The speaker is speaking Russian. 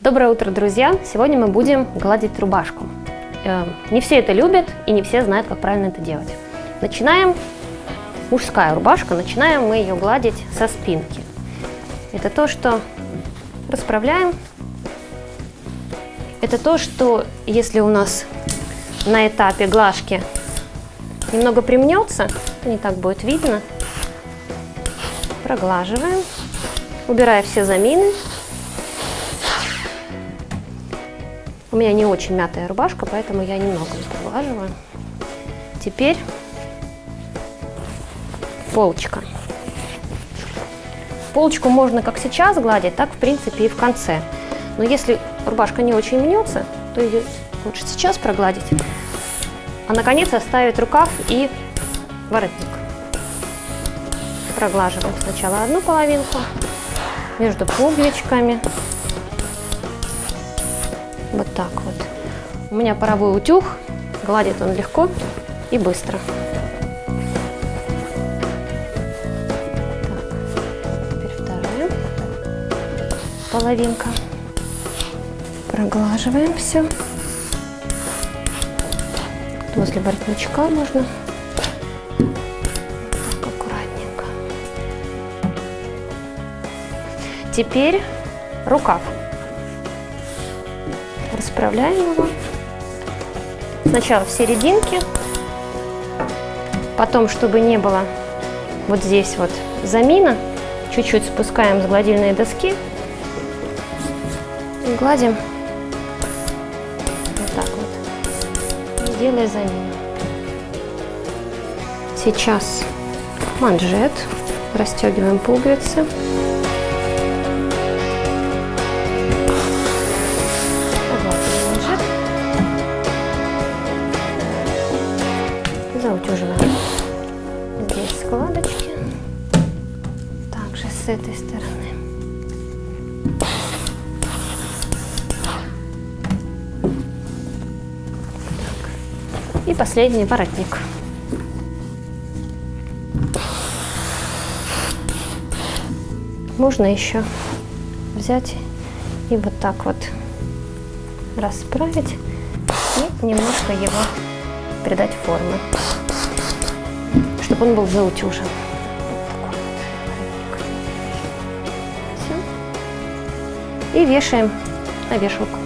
Доброе утро, друзья! Сегодня мы будем гладить рубашку. Э, Не все это любят и не все знают, как правильно это делать. Начинаем, мужская рубашка, начинаем мы ее гладить со спинки. Это то, что расправляем. Это то, что если у нас на этапе глажки немного примнется, не так будет видно. Проглаживаем, убирая все замины. У меня не очень мятая рубашка, поэтому я немного проглаживаю. Теперь полочка. Полочку можно как сейчас гладить, так в принципе и в конце. Но если рубашка не очень мнется, то ее лучше сейчас прогладить, а наконец оставить рукав и воротник. Проглаживаем сначала одну половинку между пуговичками. Вот так вот. У меня паровой утюг, гладит он легко и быстро. Так, теперь вторая половинка. Проглаживаем все. Возле воротничка можно. Аккуратненько. Теперь рукав. Расправляем его. Сначала в серединке, потом, чтобы не было вот здесь вот замина, чуть-чуть спускаем с гладильной доски и гладим вот так вот, делая замину. Сейчас манжет, расстегиваем пуговицы. Заутюживаем здесь складочки. Также с этой стороны. Так. И последний воротник. Можно еще взять и вот так вот расправить и немножко его придать формы, чтобы он был заутюжен. И вешаем на вешалку.